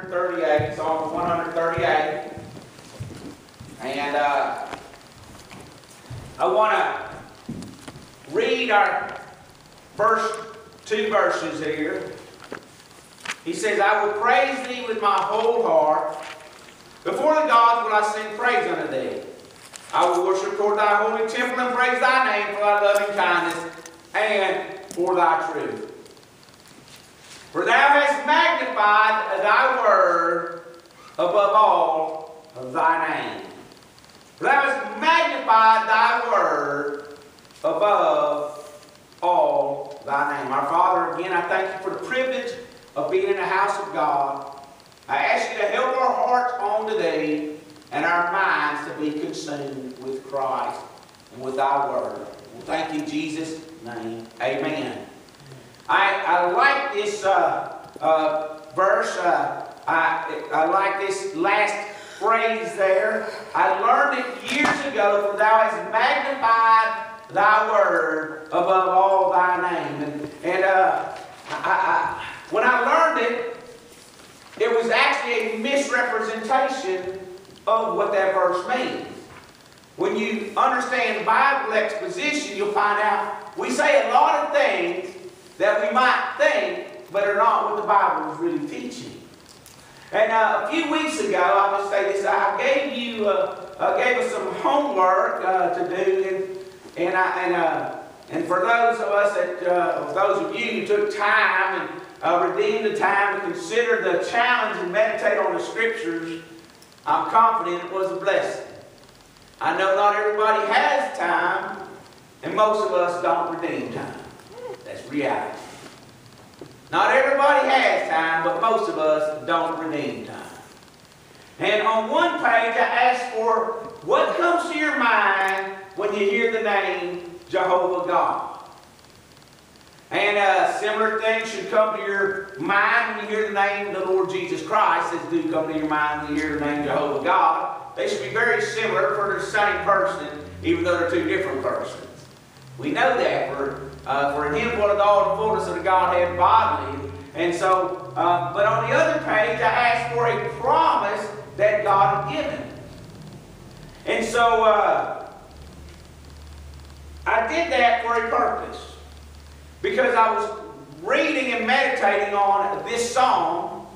138, Psalm 138. And uh, I want to read our first two verses here. He says, I will praise thee with my whole heart. Before the gods will I sing praise unto thee. I will worship toward thy holy temple and praise thy name for thy loving kindness and for thy truth. For thou hast magnified thy word above all of thy name. For thou hast magnified thy word above all thy name. Our Father, again, I thank you for the privilege of being in the house of God. I ask you to help our hearts on today and our minds to be consumed with Christ and with thy word. Thank you, Jesus' name. Amen. I, I like this uh, uh, verse. Uh, I, I like this last phrase there. I learned it years ago, for thou hast magnified thy word above all thy name. And, and uh, I, I, when I learned it, it was actually a misrepresentation of what that verse means. When you understand Bible exposition, you'll find out we say a lot of things that we might think, but are not what the Bible is really teaching. And uh, a few weeks ago, I must say this, I gave you, uh, uh, gave us some homework uh, to do, and and I, and uh, and for those of us that, uh, those of you who took time and redeemed the time to consider the challenge and meditate on the Scriptures, I'm confident it was a blessing. I know not everybody has time, and most of us don't redeem time. Reality. Not everybody has time, but most of us don't redeem time. And on one page, I asked for what comes to your mind when you hear the name Jehovah God. And uh, similar things should come to your mind when you hear the name of the Lord Jesus Christ, as do come to your mind when you hear the name Jehovah God. They should be very similar for the same person, even though they're two different persons. We know that for uh, for him dwelleth all the fullness of the Godhead bodily. And so, uh, but on the other page, I asked for a promise that God had given. And so, uh, I did that for a purpose. Because I was reading and meditating on this song,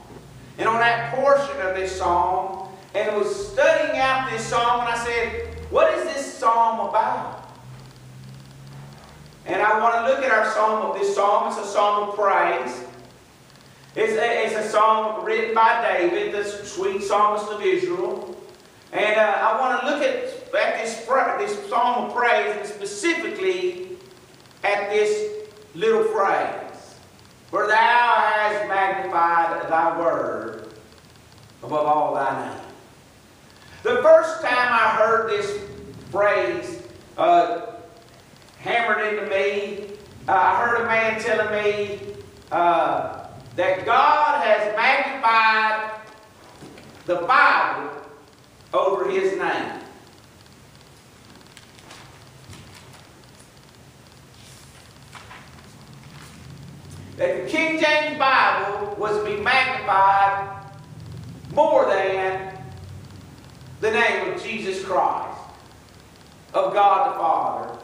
and on that portion of this song, and was studying out this song, and I said, what is this psalm about? And I want to look at our psalm of this psalm. It's a psalm of praise. It's a, it's a song written by David, the sweet psalmist of Israel. And uh, I want to look at, at this, this psalm of praise and specifically at this little phrase. For thou hast magnified thy word above all thy name. The first time I heard this phrase uh, into me. Uh, I heard a man telling me uh, that God has magnified the Bible over his name. That the King James Bible was to be magnified more than the name of Jesus Christ, of God the Father,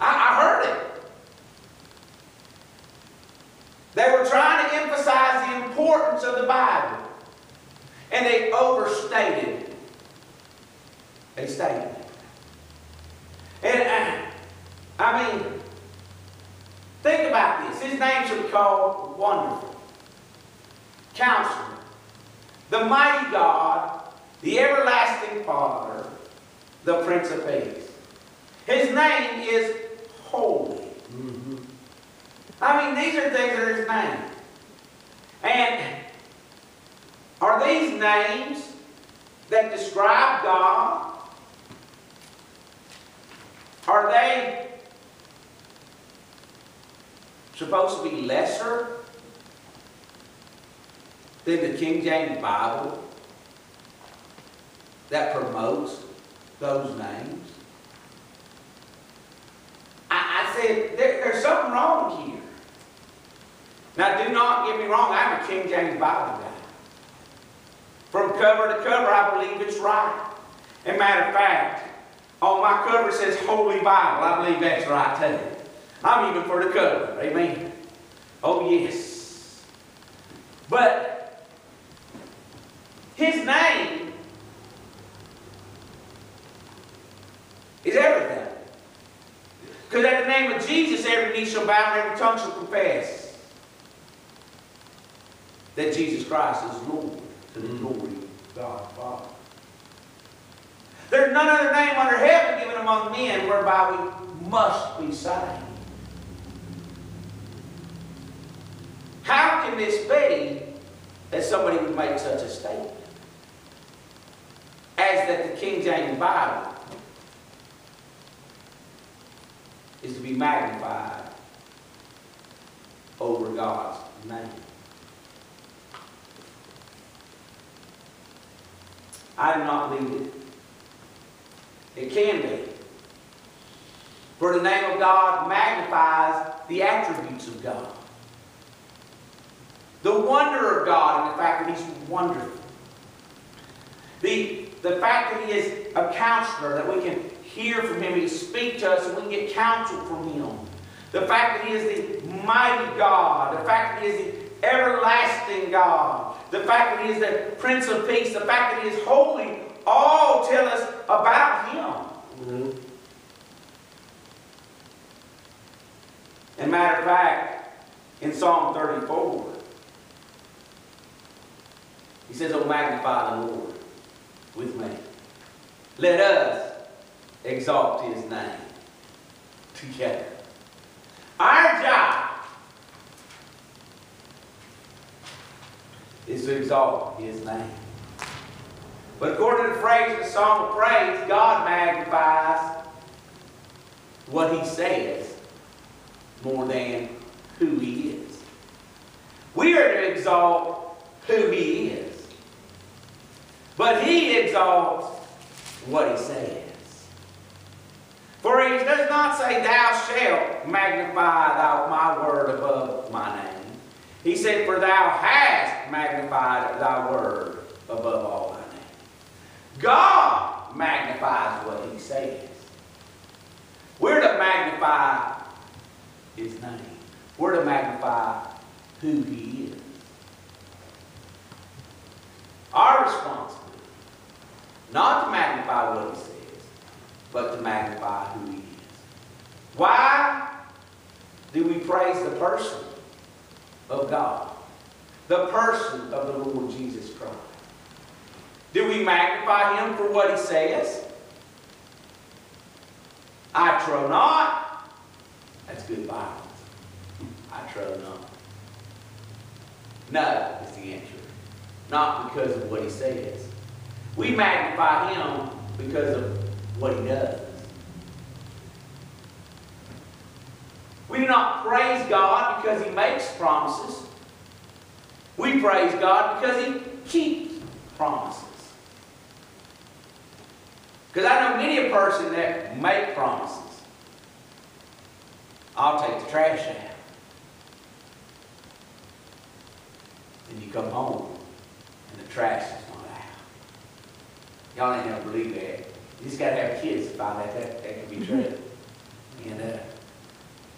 I, I heard it. They were trying to emphasize the importance of the Bible. And they overstated. They stated. And uh, I mean, think about this. His name should be called Wonderful. Counselor. The mighty God, the everlasting Father, the Prince of Peace. His name is holy. Mm-hmm. I mean, these are things that are his name. And are these names that describe God? Are they supposed to be lesser than the King James Bible that promotes those names? Said, there, there's something wrong here. Now, do not get me wrong, I'm a King James Bible guy. from cover to cover, I believe it's right. And matter of fact, on my cover says Holy Bible. I believe that's right too. I'm even for the cover. Amen. Oh, yes. But his name is everything. Because at the name of Jesus, every knee shall bow and every tongue shall confess that Jesus Christ is Lord to the mm. glory of God the Father. There's none other name under heaven given among men whereby we must be saved. How can this be that somebody would make such a statement? As that the King James Bible is to be magnified over God's name. I do not believe it. It can be. For the name of God magnifies the attributes of God. The wonder of God and the fact that He's wonderful. The, the fact that He is a counselor, that we can hear from Him, He speak to us, and we can get counsel from Him. The fact that He is the mighty God, the fact that He is the everlasting God, the fact that He is the Prince of Peace, the fact that He is holy, all tell us about Him. Mm-hmm. And matter of fact, in Psalm 34, he says, Oh, magnify the Lord with me. Let us exalt his name together. Our job is to exalt his name. But according to the phrase of the Song of Praise, God magnifies what he says more than who he is. We are to exalt who he is. But he exalts what he says. For he does not say, Thou shalt magnify thou my word above my name. He said, For thou hast magnified thy word above all thy name. God magnifies what he says. We're to magnify his name. We're to magnify who he is. Our responsibility, not to magnify what he says, but to magnify who he is. Why do we praise the person of God? The person of the Lord Jesus Christ. Do we magnify him for what he says? I trow not. That's good Bible. I trow not. No is the answer. Not because of what he says. We magnify him because of what he does. We do not praise God because he makes promises. We praise God because he keeps promises. Because I know many a person that make promises. I'll take the trash out. Then you come home and the trash is not out. Y'all ain't never believe that. You just got to have kids to find out that that can be true. And uh,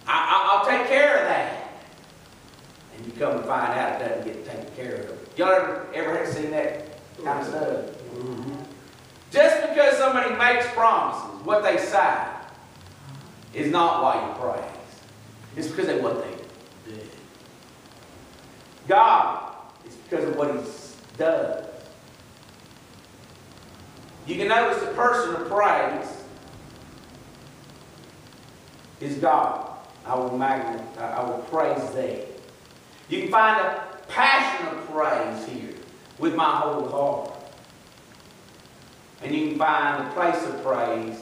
I, I, I'll take care of that. And you come to find out it doesn't get taken care of. Y'all ever, ever seen that kind of stuff? Just because somebody makes promises, what they say, is not why you praise. It's because of what they did. God is because of what He does. You can notice the person of praise is God. I will magnify, I will praise thee. You can find a passion of praise here with my whole heart. And you can find the place of praise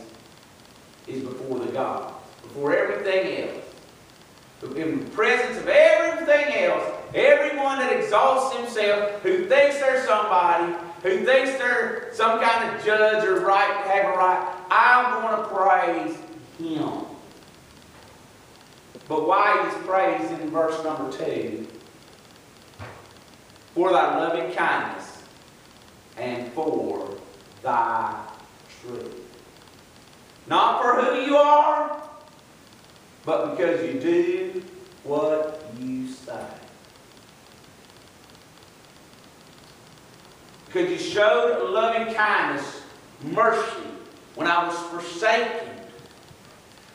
is before the God, before everything else. In the presence of everything else, everyone that exalts himself, who thinks they're somebody, who thinks they're some kind of judge or right, have a right, I'm going to praise him. But why is praised in verse number two? For thy loving kindness and for thy truth. Not for who you are, but because you do what you say. Because you showed loving kindness, mercy, when I was forsaken,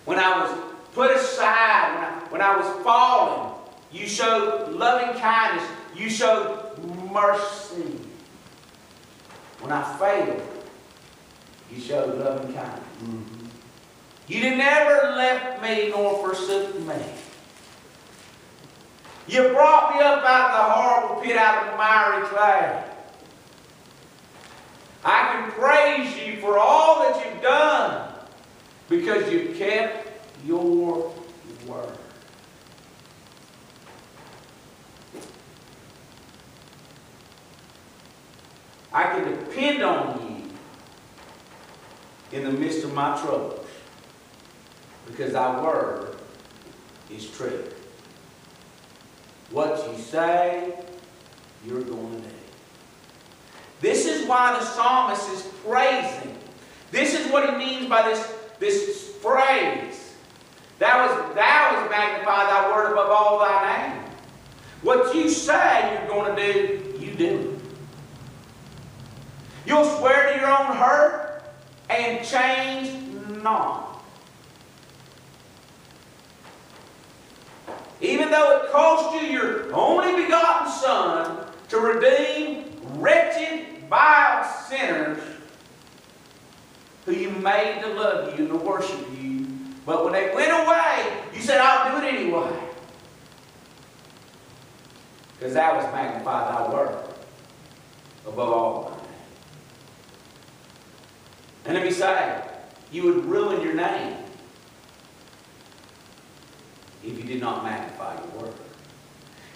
when I was put aside, when I, when I was fallen. You showed loving kindness. You showed mercy. When I failed, you showed loving kindness. Mm-hmm. You never left me nor forsook me. You brought me up out of the horrible pit, out of the miry clay. I can praise you for all that you've done because you kept your word. I can depend on you in the midst of my troubles because thy word is true. What you say, you're going to why the psalmist is praising. This is what he means by this, this phrase. That was, thou is magnify thy word above all thy name. What you say you're going to do, you do. You'll swear to your own hurt and change not. Even though it cost you your only begotten Son to redeem wretched, sinners who you made to love you and to worship you. But when they went away, you said, I'll do it anyway. Because that was magnify thy word above all. And let me say, you would ruin your name if you did not magnify your word.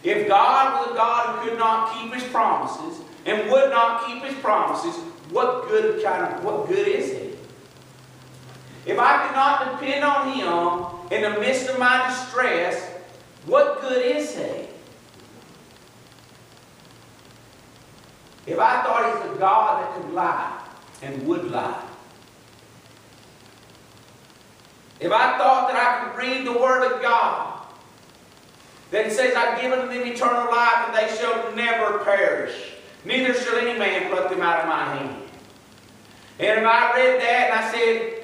If God was a God who could not keep his promises and would not keep his promises, what good kind of what good is he? If I could not depend on him in the midst of my distress, what good is he? If I thought he's a God that could lie and would lie, If I thought that I could read the Word of God, that it says, I've given them eternal life and they shall never perish, neither shall any man pluck them out of my hand. And if I read that and I said,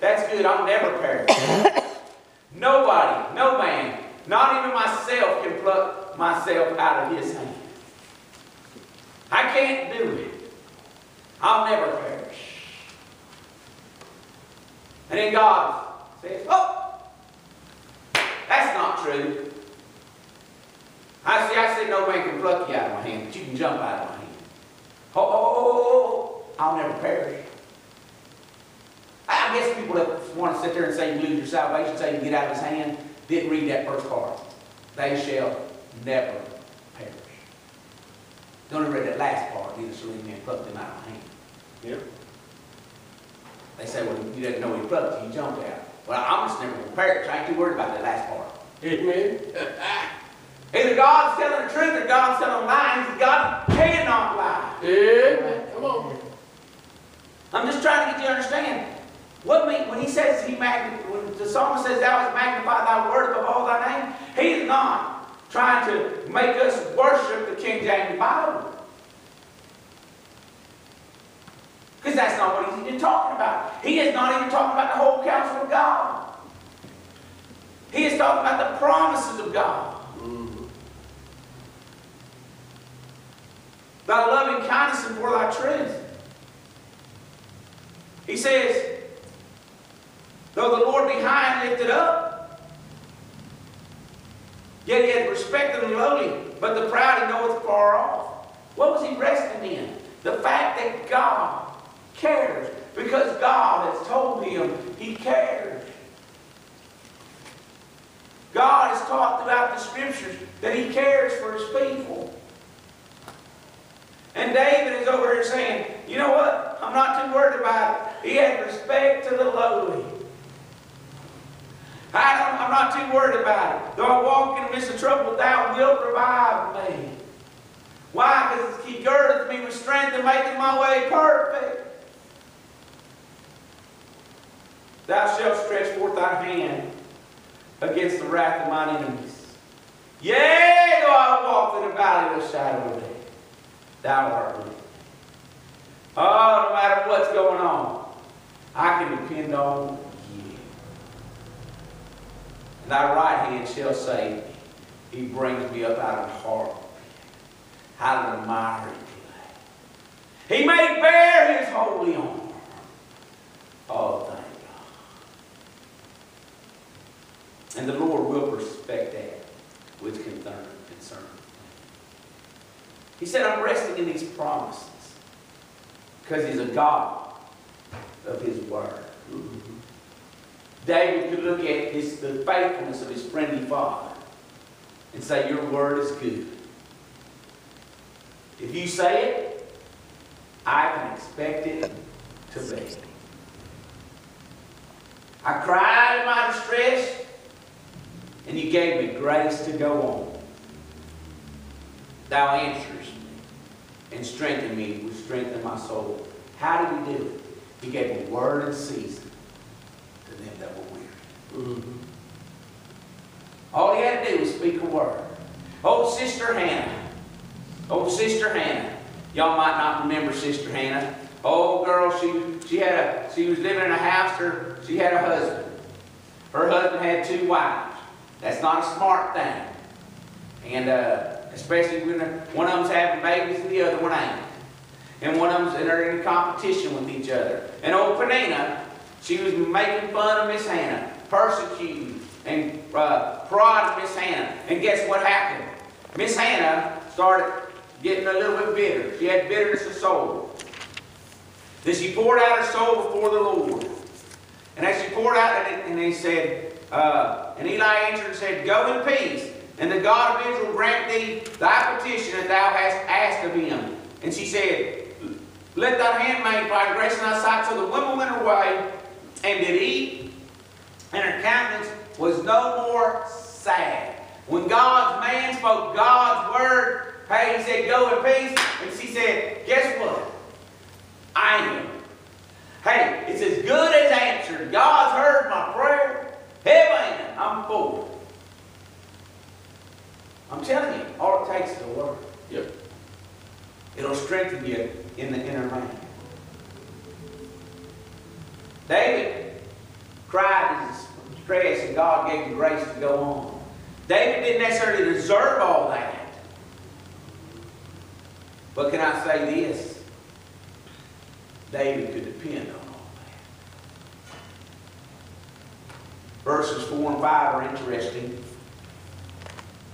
that's good, I'll never perish. Nobody, no man, not even myself can pluck myself out of his hand. I can't do it. I'll never perish. And then God says, Oh, that's not true. I see, I said no man can pluck you out of my hand, but you can jump out of my hand. Oh, oh, oh, oh, oh I'll never perish. I guess people that want to sit there and say you lose your salvation, say you get out of his hand, didn't read that first part. They shall never perish. Don't read that last part, neither shall any man pluck them out of my hand. Yep. They say, well, you didn't know he plucked you, you jumped out. Well, I'm just never going to perish. I ain't too worried about that last part. Amen. Either God's telling the truth or God's telling lies. God cannot lie. Amen. Come on. I'm just trying to get you to understand. What mean, when he says he magnified, when the psalmist says thou hast magnified thy word above all thy name, he is not trying to make us worship the King James Bible. Because that's not what he's even talking about. He is not even talking about the whole counsel of God. He is talking about the promises of God. Thy loving kindness and for thy truth. He says, though the Lord be high and lifted up, yet he hath respected the lowly, but the proud he knoweth far off. What was he resting in? The fact that God cares because God has told him he cares. God has taught throughout the scriptures that he cares for his people. And David is over here saying, you know what? I'm not too worried about it. He had respect to the lowly. I am not too worried about it. Though I walk in the midst of trouble, thou wilt revive me. Why? Because he girdeth me with strength and making my way perfect. Thou shalt stretch forth thy hand against the wrath of mine enemies. Yea, though I walk in the valley of the shadow of death, thou art with me. Oh, no matter what's going on, I can depend on thy right hand shall save me. He brings me up out of pit, out of the miry clay. He may bear his holy arm. Oh, thank God. And the Lord will respect that which concern, concern. He said, I'm resting in these promises because he's a God of his word. David could look at his, the faithfulness of his friendly father and say, Your word is good. If you say it, I can expect it to be. I cried in my distress, and you gave me grace to go on. Thou answers me and strengthen me with strength in my soul. How did he do it? He gave me word and season them that were weary. All he had to do was speak a word. Old Sister Hannah. Old Sister Hannah. Y'all might not remember Sister Hannah. Old girl, she, she had a she was living in a house, her, she had a husband. Her husband had two wives. That's not a smart thing. And uh, especially when one of them's having babies and the other one ain't. And one of them's and they're in competition with each other. And old Peninnah, she was making fun of Miss Hannah, persecuting and uh, prodding Miss Hannah. And guess what happened? Miss Hannah started getting a little bit bitter. She had bitterness of soul. Then she poured out her soul before the Lord. And as she poured out, and he said, uh, and Eli answered and said, Go in peace, and the God of Israel grant thee thy petition that thou hast asked of him. And she said, Let thy handmaid find grace in thy sight. So the woman went her way and did eat, and her countenance was no more sad. When God's man spoke God's word, hey, he said, Go in peace. And she said, Guess what? I am. Hey, it's as good as answered. God's heard my prayer. Amen. I'm full. I'm telling you, all it takes is a word. Yep. It'll strengthen you in the inner man. David cried his stress, and God gave him grace to go on. David didn't necessarily deserve all that. But can I say this? David could depend on all that. Verses 4 and 5 are interesting.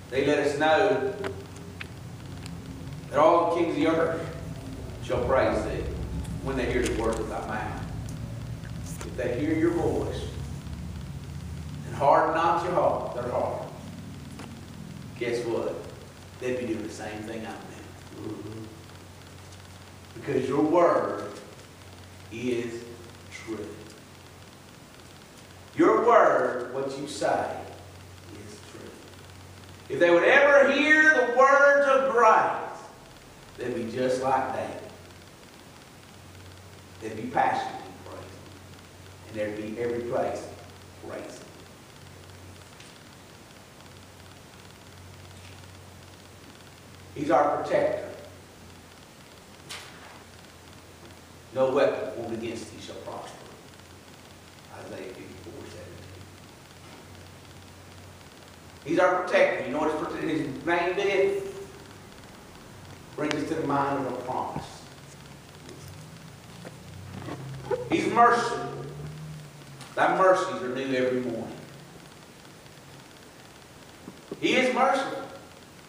They let us know that all the kings of the earth shall praise thee when they hear the words of thy mouth. They hear your voice and harden not your heart, their heart, guess what? They'd be doing the same thing I'm doing. Because your word is true. Your word, what you say, is true. If they would ever hear the words of grace, they'd be just like David. They'd be passionate. And there'd be every place praise. He's our protector. No weapon formed against thee shall prosper. Isaiah 54, 17. He's our protector. You know what his, his name did? Brings us to the mind of a promise. He's merciful. Thy mercies are new every morning. He is merciful.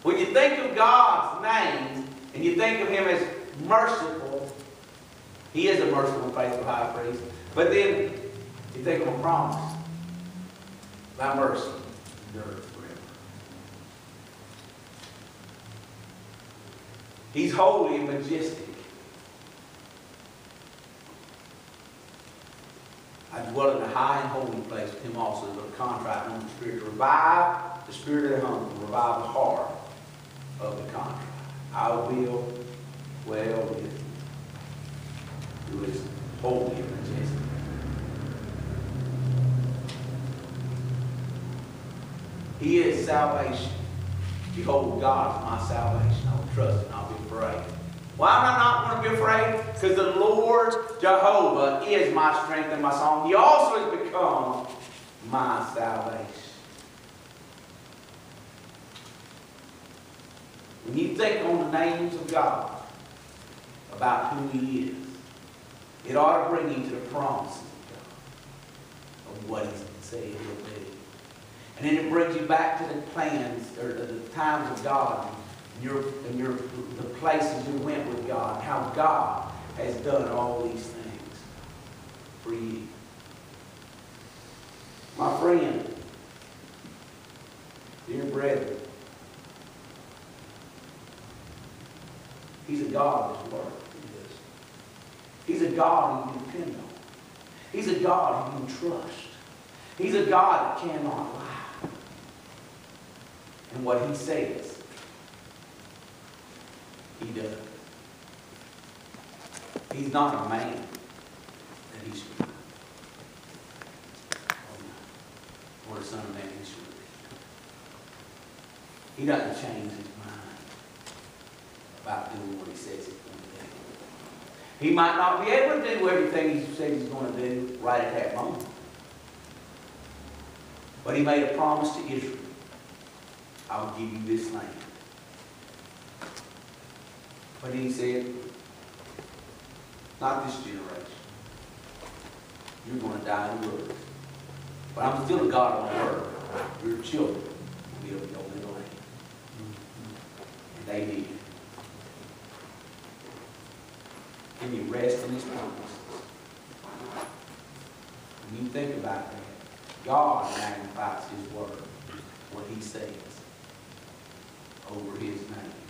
When you think of God's name and you think of Him as merciful, He is a merciful faithful high priest. But then you think of a promise. Thy mercy endures forever. He's holy and majestic. I dwell in a high and holy place with him also, but a contrite and the spirit to revive the spirit of the humble, revive the heart of the contrite. I will dwell with who is holy and majestic. He is salvation. Behold, God is my salvation. I will trust and I'll be afraid. Why am I not going to be afraid? Because the Lord Jehovah is my strength and my song. He also has become my salvation. When you think on the names of God, about who He is, it ought to bring you to the promises of God, of what He's said He'll do. And then it brings you back to the plans, or the, times of God, your, and your, the places you went with God, how God has done all these things for you. My friend, dear brethren, He's a God of His Word. He's a God you can depend on. He's a God you can trust. He's a God that cannot lie. And what He says, He does. He's not a man that He should lie. Oh, no. Or a son of man He should repent. He doesn't change His mind about doing what He says He's going to do. He might not be able to do everything He said He's going to do right at that moment. But He made a promise to Israel. I will give you this land. But He said, not this generation. You're going to die in the wilderness. But I'm still a God on word. Your children will go in the land. And they did. Can you rest in His promises? When you think about that, God magnifies His word, what He says, over His name.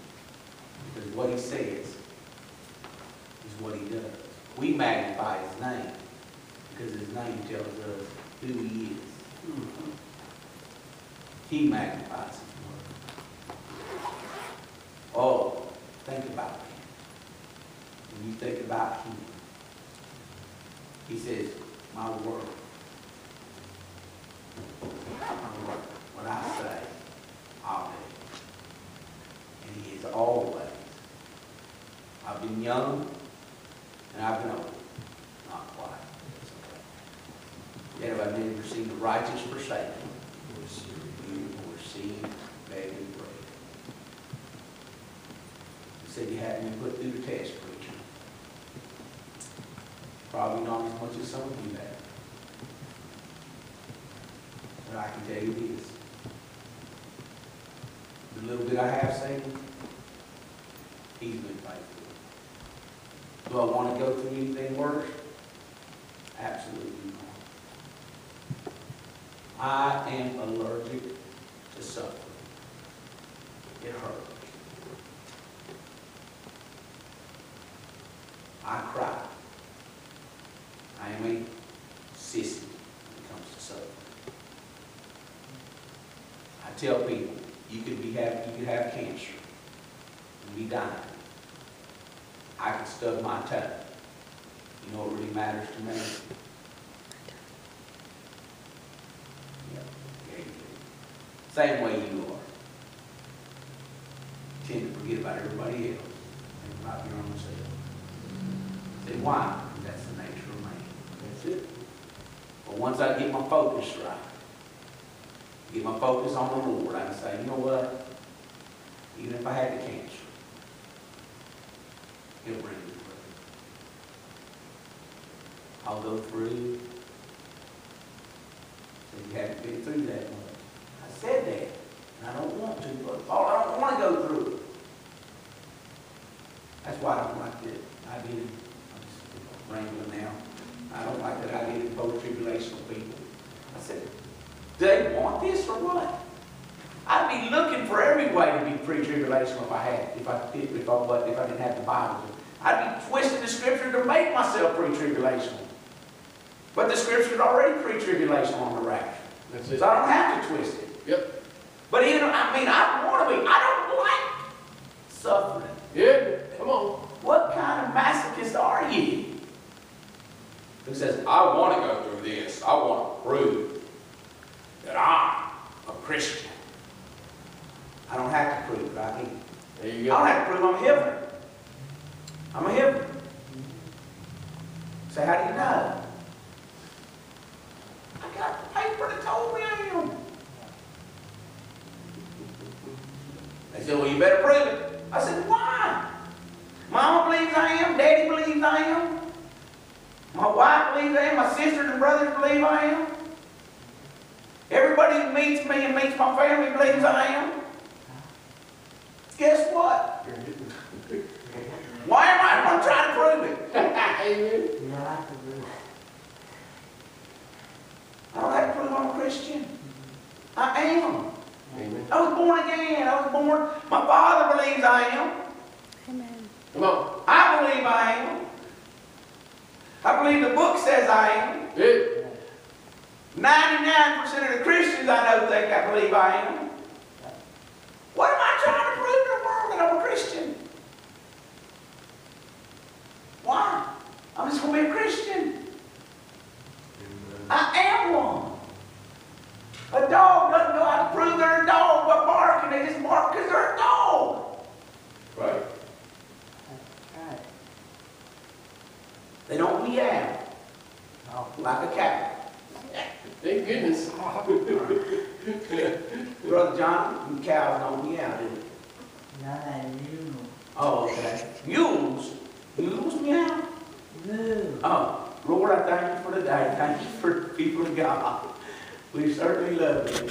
Because what He says is what He does. We magnify His name because His name tells us who He is. He magnifies His word. Oh, think about that. When you think about Him, He says, my word. My word. What I say, I'll do. And He is always. I've been young and I've been old. Not quite. Yet have I never seen the righteous forsaken. Or seen begging bread. He said you hadn't been put through the test, preacher. Probably not as much as some of you have. But I can tell you this. The little bit I have seen, he's been. Do I want to go through anything worse? Absolutely not. I am allergic to suffering. It hurts. I cry. I am a sissy when it comes to suffering. I tell people, you could be have, you could have cancer and be dying. I could stub my toe. You know what really matters to me? Yeah. Same way you are. Tend to forget about everybody else and about your own self. Say, why? That's the nature of man. That's it. But once I get my focus right, get my focus on the Lord, I can say, you know what? Even if I had the cancer, He'll bring me through. I'll go through. So you haven't been through that. I said that, and I don't want to, but I don't want to go through it. That's why I don't like idea, I'm just rambling now. I don't like that idea of post-tribulational people. I said, do they want this or what? I'd be looking for every way to be pre-tribulational if I had, if I, if, if I, if I didn't have the Bible. I'd be twisting the scripture to make myself pre-tribulational. But the scripture's already pre-tribulational on the rapture. That's So. I don't have to twist it. Yep. But even, I mean, I don't want to be, I don't like suffering. Yeah, come on. What kind of masochist are you? who says, I want to go through this, I want to prove that I'm a Christian. I don't have to prove it, I can. There I you don't have to prove I'm a Hivner. I'm a Hivner. Say, how do you know? I got the paper that told me I am. They said, well, you better prove it. I said, why? Mama believes I am, Daddy believes I am. My wife believes I am, my sisters and brothers believe I am. Everybody who meets me and meets my family believes I am. Guess what? Why am I going to try to prove it? Amen. I don't have to prove I'm a Christian. I am. Amen. I was born again. I was born. My father believes I am. Amen. Come on. I believe I am. I believe the book says I am. Good. 99% of the Christians I know think I believe I am. What am I trying to prove to the world that I'm a Christian? Why? I'm just going to be a Christian. I am one. A dog doesn't know how to prove they're a dog by barking. They just bark because they're a dog. Right. They don't meow no. like a cat. Thank goodness. Brother John, cows don't meow, do they? Oh, okay. Mules? Mules meow? Oh, Lord, I thank you for the day. Thank you for people of God. We certainly love you.